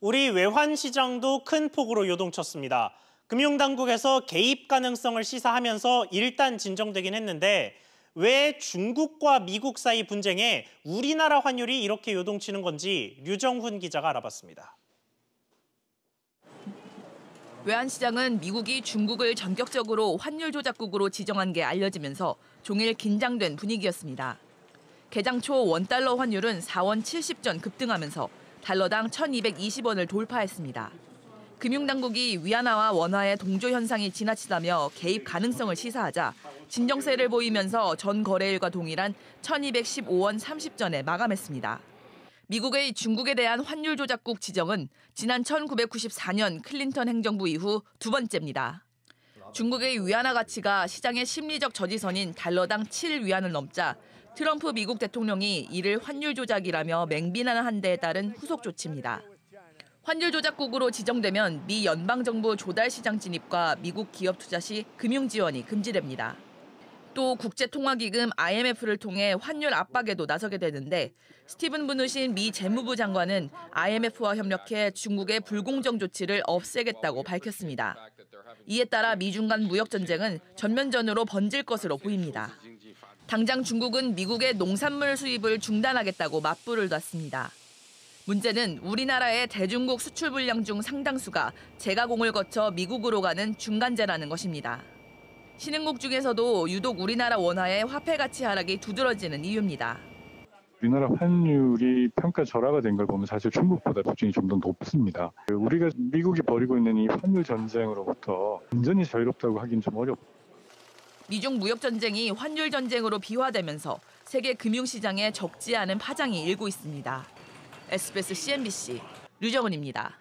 우리 외환 시장도 큰 폭으로 요동쳤습니다. 금융 당국에서 개입 가능성을 시사하면서 일단 진정되긴 했는데 왜 중국과 미국 사이 분쟁에 우리나라 환율이 이렇게 요동치는 건지 류정훈 기자가 알아봤습니다. 외환시장은 미국이 중국을 전격적으로 환율 조작국으로 지정한 게 알려지면서 종일 긴장된 분위기였습니다. 개장 초 원달러 환율은 4원 70전 급등하면서 달러당 1,220원을 돌파했습니다. 금융당국이 위안화와 원화의 동조 현상이 지나치다며 개입 가능성을 시사하자 진정세를 보이면서 전 거래일과 동일한 1,215원 30전에 마감했습니다. 미국의 중국에 대한 환율 조작국 지정은 지난 1994년 클린턴 행정부 이후 두 번째입니다. 중국의 위안화 가치가 시장의 심리적 저지선인 달러당 7위안을 넘자 트럼프 미국 대통령이 이를 환율 조작이라며 맹비난한 데에 따른 후속 조치입니다. 환율 조작국으로 지정되면 미 연방정부 조달 시장 진입과 미국 기업 투자 시 금융 지원이 금지됩니다. 또 국제통화기금 IMF를 통해 환율 압박에도 나서게 되는데 스티븐 무누신 미 재무부 장관은 IMF와 협력해 중국의 불공정 조치를 없애겠다고 밝혔습니다. 이에 따라 미중 간 무역 전쟁은 전면전으로 번질 것으로 보입니다. 당장 중국은 미국의 농산물 수입을 중단하겠다고 맞불을 놨습니다. 문제는 우리나라의 대중국 수출 물량 중 상당수가 재가공을 거쳐 미국으로 가는 중간재라는 것입니다. 신흥국 중에서도 유독 우리나라 원화의 화폐 가치 하락이 두드러지는 이유입니다. 우리나라 환율이 평가 절하가 된 걸 보면 사실 중국보다 비중이 좀 더 높습니다. 우리가 미국이 벌이고 있는 이 환율 전쟁으로부터 완전히 자유롭다고 하긴 좀 어렵. 미중 무역 전쟁이 환율 전쟁으로 비화되면서 세계 금융 시장에 적지 않은 파장이 일고 있습니다. SBS CNBC 류정은입니다.